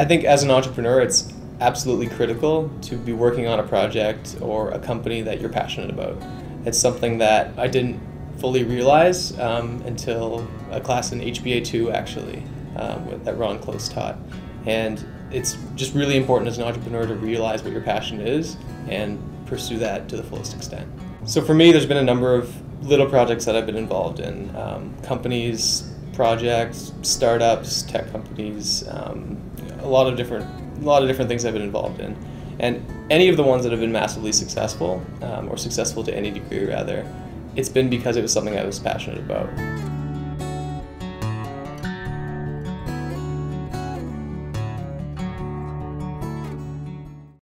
I think as an entrepreneur, it's absolutely critical to be working on a project or a company that you're passionate about. It's something that I didn't fully realize um, until a class in HBA2 actually um, that Ron Close taught. And it's just really important as an entrepreneur to realize what your passion is and pursue that to the fullest extent. So for me, there's been a number of little projects that I've been involved in um, companies, projects, startups, tech companies, um, a lot of different a lot of different things I've been involved in. And any of the ones that have been massively successful, um, or successful to any degree rather, it's been because it was something I was passionate about.